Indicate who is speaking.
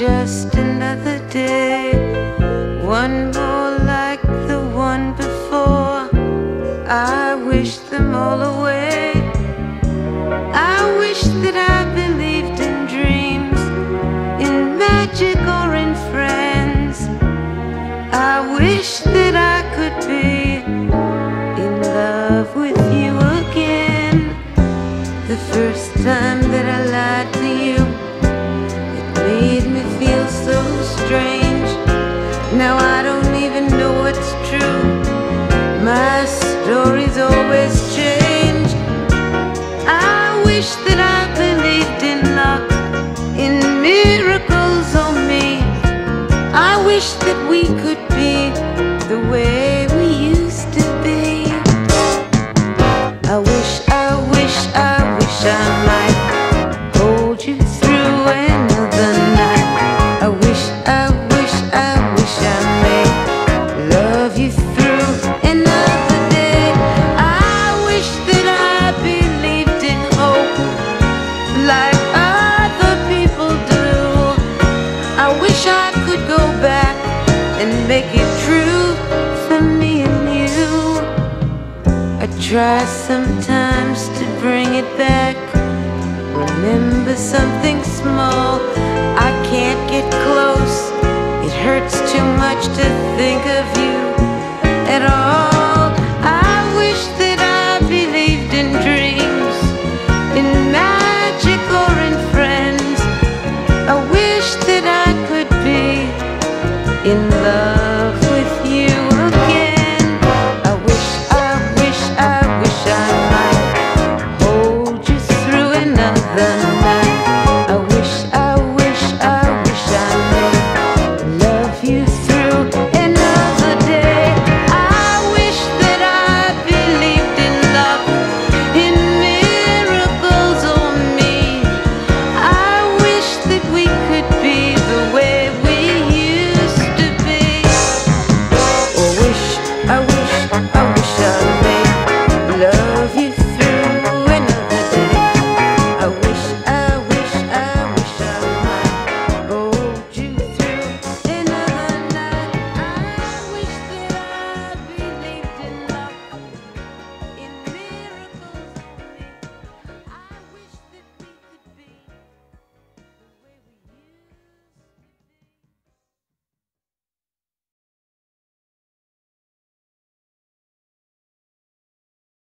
Speaker 1: just another day. One more like the one before. I wish them all away. I wish that I love with you again. The first time that I lied to you, it made me feel so strange. Now I don't even know what's true. My story's always changed. I wish that I believed in luck, in miracles on me. I wish that we could try sometimes to bring it back. Remember something small, I can't get close. It hurts too much to think of you at all. the night.